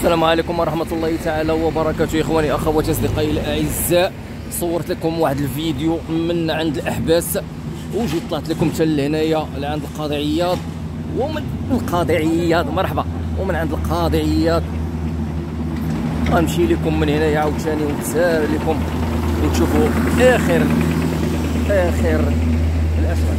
السلام عليكم ورحمة الله تعالى وبركاته. إخواني أخواتي أصدقائي الأعزاء صورت لكم واحد الفيديو من عند الأحباس وجيت طلعت لكم حتى لهنايا لعند القاضي عياض ومن القاضي عياض مرحبا ومن عند القاضي عياض غنمشي لكم من هنايا عاوتاني ونتسار لكم وتشوفوا آخر آخر الأشغال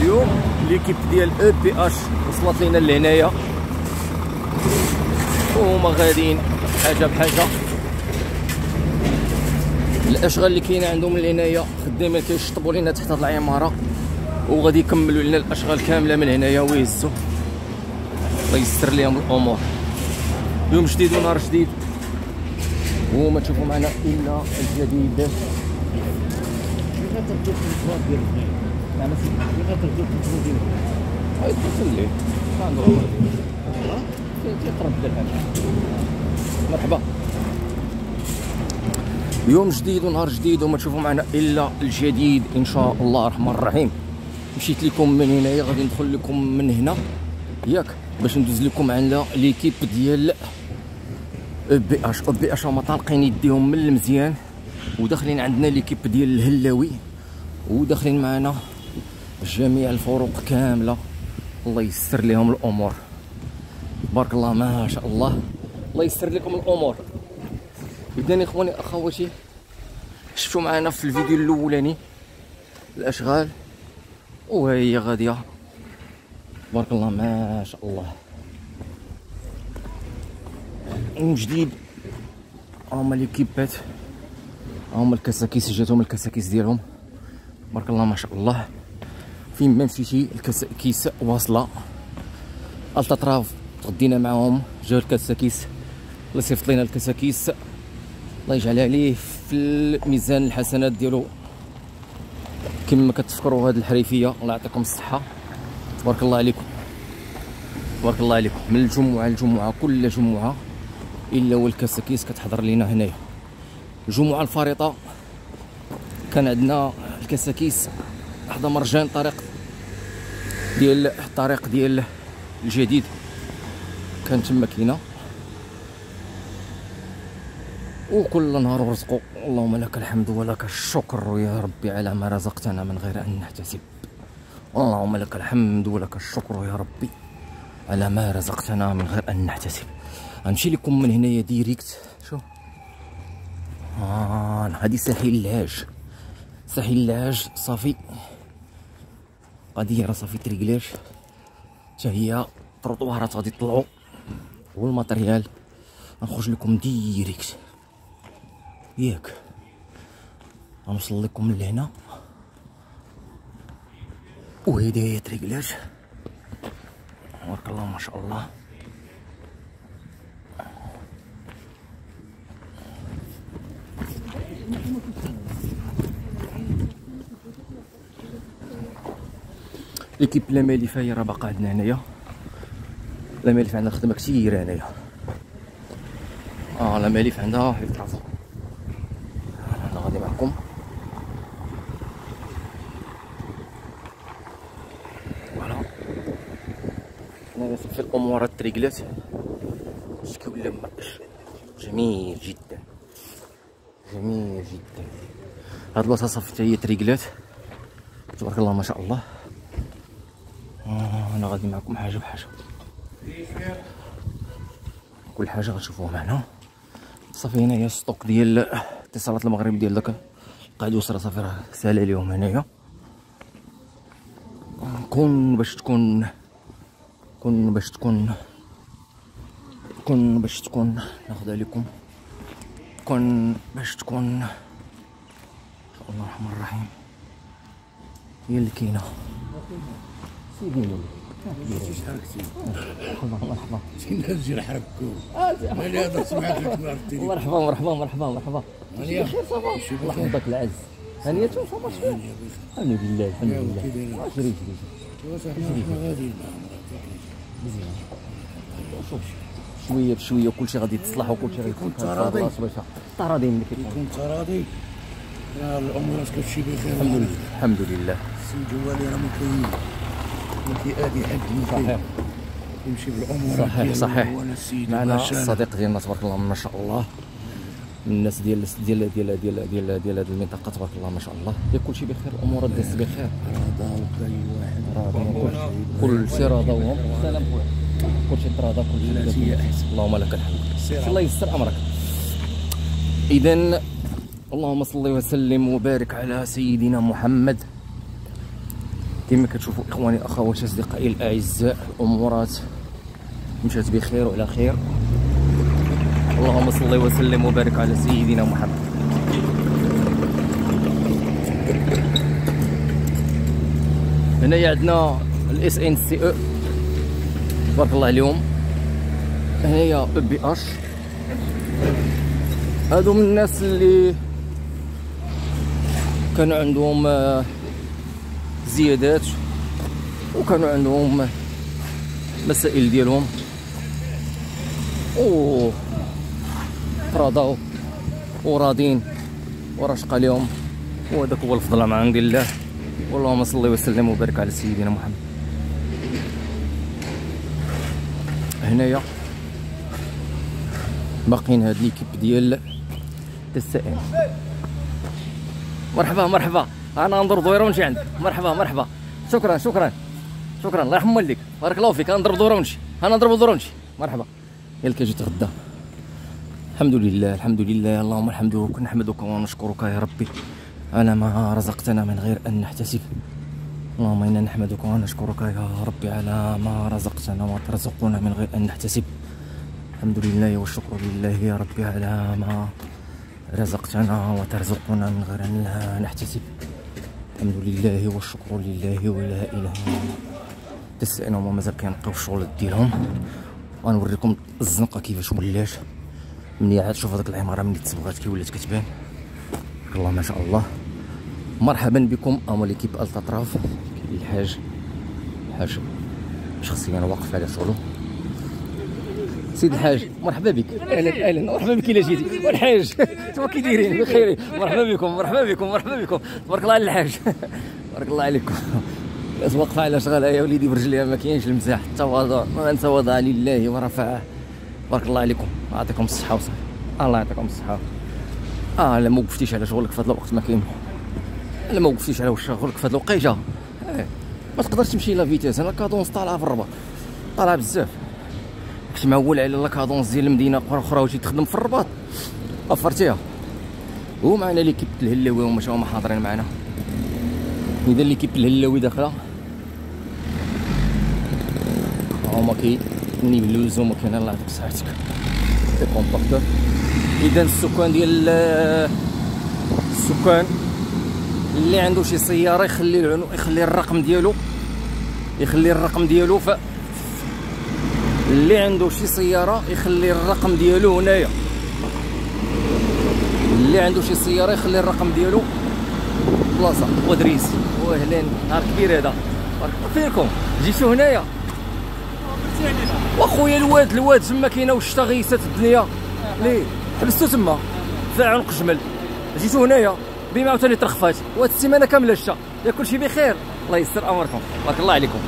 اليوم ليكيب ديال أو بي اش وصلت لينا لهنايا. وهما غاديين. حاجة بحاجة. الأشغال اللي كاينة عندهم لهنايا خدامين كيشطبوا لينا تحت هاد العمارة. وغادي يكملوا لنا الأشغال كاملة من هنايا ويهزوا الله يسر لهم الأمور. يوم جديد ونهار جديد. وما تشوفوا معنا إلا الجديد. نعم هاي تقرب مرحبا. يوم جديد ونهار جديد وما تشوفوا معنا إلا الجديد إن شاء الله الرحمن الرحيم. مشيت لكم من هنايا غادي ندخل لكم من هنا. ياك باش ندوز لكم على ليكيب ديال بي اش بي اش هما طالقين يديهم من المزيان. وداخلين عندنا ليكيب ديال الهلاوي. وداخلين معنا جميع الفروق كاملة. الله يسر لهم الأمور. بارك الله ما شاء الله. الله يسر لكم الأمور. اذا إخواني اخواتي شفتوا معنا في الفيديو الأولاني؟ الأشغال؟ وهي غادية. بارك الله ما شاء الله. من جديد هما ليكيبات هما الكساكيس جاتهم الكساكيس ديالهم. بارك الله ما شاء الله. فين ما مشيتي الكساكيس واصلة. ألتطراف. تغدينا معاهم. جاو الكساكيس. الله يصيفط لينا الكساكيس. الله يجعل عليه في الميزان الحسنات ديالو. كما كتفكروا هذه الحريفية الله يعطيكم الصحة. تبارك الله عليكم. تبارك الله عليكم. من الجمعة للجمعة كل جمعة إلا والكساكيس كتحضر لينا هنايا. الجمعة الفارطة كان عندنا الكساكيس حدا مرجان طريق ديال الطريق ديال الجديد. كان تما كاينة. وكل نهار رزقه اللهم لك الحمد ولك الشكر يا ربي على ما رزقتنا من غير أن نحتسب. اللهم لك الحمد ولك الشكر يا ربي على ما رزقتنا من غير أن نحتسب. غنمشي لكم من هنايا direct. شوف آه هادي ساحل العاج ساحل العاج صافي. قضية راه صافي تريكلات حتى هي تروطوارات غادي يطلعوا وال matériel. غنخرج لكم direct. ياك. غنوصل لكم لهنا. وهيدي هي تريكلاش تبارك الله ما شاء الله. ليكيب لا مالفه هي راه باقا عندنا هنايا لا مالف عندها خدمة كثيره هنايا. آه لا مالف عندها يتعرفوا أنا غادي معكم. voilà. هنا في الأمور التريكلات شكي ولا جميل جدا. جميل جدا. هاد البلاصة صافي هي تريكلات تبارك الله ما شاء الله. آه أنا غادي معكم حاجة بحاجة. كل حاجة غتشوفوها معنا. صافي هنايا ستوك ديال اتصالات المغرب ديال داك قاعد يوصل صافي راه سالا ليهم هنايا. كون باش تكون كون باش تكون كون باش تكون ناخذها لكم. كون باش تكون الله الرحمن الرحيم. هي اللي كاينة. سيدي مرحبا مرحبا نزل حركو مالي هذا سمعت لك مرتين مرحبا. مرحبا مرحبا مرحبا بخير؟ صافا الله يحفظك العز. هانية صافا شوية الحمد لله الحمد لله. جري جري مزيان شوف شوية بشوية كلشي غادي يتصلح وكلشي غادي يكون تراضي. تراضي. ملي كيكون كنت راضي راه الأمور كتمشي بخير. الحمد لله الحمد لله. السي جوالي راه مكيف مكيف يمشي بالامور صحيح صحيح. معنا. الصديق ديالنا تبارك الله ما شاء الله. من الناس ديال ديال ديال ديال ديال ديال هذه المنطقة تبارك الله ما شاء الله. يا كلشي بخير الأمور دازت بخير. رضا وكاي واحد. راضي كلشي راضي وهم. سلام. كلشي راضي كلشي. اللهم لك الحمد. الله يسر أمرك. اذا اللهم صل وسلم وبارك على سيدنا محمد. كما كتشوفوا إخواني اخواتي أصدقائي الأعزاء الأمورات. مشات بخير وعلى خير. اللهم صل وسلم وبارك على سيدنا محمد. هنايا عندنا ال SNCO تبارك الله عليهم. هنايا أو بي اش هادو من الناس اللي كانوا عندهم آه، زيادات وكانوا عندهم مسائل ديالهم. و راضوا وراضين ورشق عليهم. وهذاك هو الفضل من عند الله. واللهم صل وسلم وبارك على سيدنا محمد. هنايا باقيين هاد ليكيب ديال السائل. مرحبا مرحبا. أنا نضرب دويره ونمشي عندك مرحبا مرحبا. شكرا شكرا. شكرا. الله يرحم والديك. بارك الله فيك. نضرب دويره ونمشي أنا نضرب دويره ونمشي مرحبا. يا لك جيت غدا. الحمد لله الحمد لله. اللهم الحمد نحمدك ونشكرك يا ربي. على ما رزقتنا من غير أن نحتسب. اللهم إنا نحمدك ونشكرك يا ربي. على ما رزقتنا وترزقنا من غير أن نحتسب. الحمد لله والشكر لله يا ربي. على ما رزقتنا وترزقنا من غير أن نحتسب. الحمد لله والشكر لله ولا إله إلا الله. تسألنا هما مازال كينقيو الشغل ديالهم. غنوريكم الزنقة كيفاش ولات. ملي عاد شوف هذيك العمارة ملي تصبغات كي ولات كتبان. الله ما شاء الله. مرحبا بكم اما ليكيب التطراف الحاج. الحاج شخصيا واقف على شغله. سيد الحاج مرحبا بك. أهلا أهلا. مرحبا بك إلى جيتي والحاج انتما كي دايرين؟ بخير. مرحبا بكم مرحبا بكم مرحبا بكم. تبارك الله على الحاج. تبارك الله عليكم. الناس واقفة على شغلها يا وليدي برجليها ما كاينش المزاح التواضع من تواضع لله ورفعه. بارك الله عليكم. يعطيكم الصحة وصحة. الله يعطيكم الصحة. آه لا ما وقفتيش على شغلك في هذا الوقت ما كاين. لا ما وقفتيش على شغلك في هذه الوقيته. ما تقدرش تمشي la vitesse. أنا cadence طالعه في الرباط طالعه بزاف. كنت معول على la cadence ديال المدينة أخرى وجيت تخدم في الرباط. أفرتيها. ومعنا l'équipe الهلاوي هما هما حاضرين معنا. إذا l'équipe الهلاوي داخلة. هما كي niveleuse هما كاين الله يعطيك صحتك des compacteurs إذا السكان ديال السكان اللي عنده شي سيارة يخلي يخلي الرقم ديالو. يخلي الرقم ديالو ف اللي عنده شي سيارة يخلي الرقم ديالو هنايا. اللي عنده شي سيارة يخلي الرقم ديالو بلاصة. ودريس واهلين نهار كبير هذا. بارك الله فيكم. جيتو هنايا؟ واخويا الواد الواد تما كاينة والشتا غيسات الدنيا. ليه حبستو تما. في عنق جمل. جيتو هنايا؟ بما عاوتاني ترخفات وهاد السيمانة كاملة الشتا. يا كلشي بخير. الله يستر أمركم. بارك الله عليكم.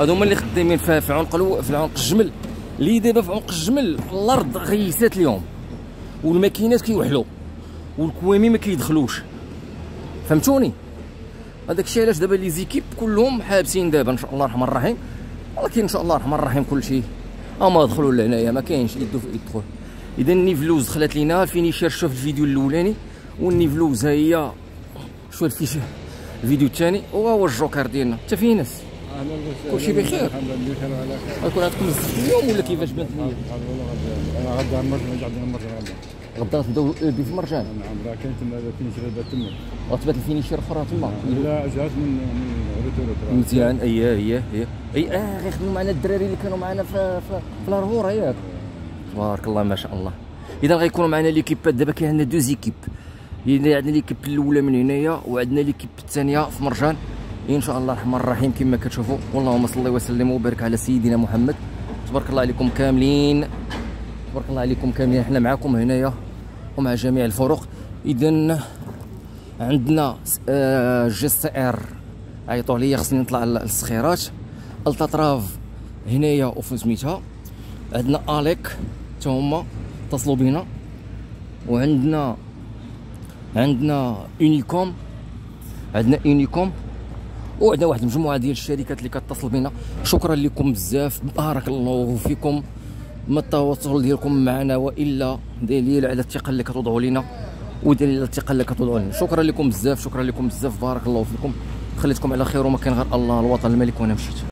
هادو هما اللي خدامين في في عنق. في عنق الجمل. اللي دابا في عنق الجمل الأرض غيسات اليوم. والماكينات كيوحلوا والكوامي ما كيدخلوش. فهمتوني؟ هذاك الشيء علاش دابا les équipes كلهم حابسين دابا إن شاء الله الرحمن الرحيم. ولكن إن شاء الله الرحمن الرحيم كلشي أما دخلوا لهنايا ما كاينش يدو في يدخل. إذا ال niveleuse دخلت لينا ال finisseur شوف الفيديو الأولاني. وال niveleuse ها هي شوف الفيديو الثاني. وهو الجوكر ديالنا. انت فينس كلشي بخير. الحمد لله بخير وعلى خير غيكون عندكم الزفت اليوم ولا كيفاش بانت ليا أنا غدا مرة نرجع عندنا مرة غدا. غدا تبداو بي في مرجان. نعم راه كاين تما فين شربات تما. غتبات الفينيشير أخرى تما. لا جات من من روتور مزيان. اييه اييه اييه أي. آه غيخدموا معنا الدراري اللي كانوا معنا في في, في الارهور ياك تبارك الله ما شاء الله. إذا غيكونوا معنا ليكيبات دابا كاين عندنا دو زيكيب. اذا عندنا ليكيب الأولى من هنايا وعندنا ليكيب الثانية في مرجان. إن شاء الله الرحمن الرحيم كما كتشوفوا. اللهم صل وسلم وبارك على سيدنا محمد. تبارك الله عليكم كاملين. تبارك الله عليكم كاملين. إحنا معكم هنايا ومع جميع الفرق. اذا عندنا GCR عيطوا لي خصني نطلع للصخيرات التطراف هنايا وفي سميتها. عندنا أليك تا هما اتصلوا بينا. وعندنا عندنا يونيكوم. عندنا يونيكوم. وعندنا واحد المجموعة ديال الشركات اللي كتصل بنا شكرا لكم بزاف. بارك الله فيكم. ما التواصل ديالكم معنا وإلا دليل على الثقة اللي كتوضعوا لنا ودليل على الثقة اللي كتوضعوا لنا شكرا لكم بزاف. شكرا لكم بزاف. بارك الله فيكم. خليتكم على خير وما كان غير الله الوطن الملك وأنا مشيت